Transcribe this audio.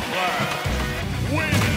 Butler wins.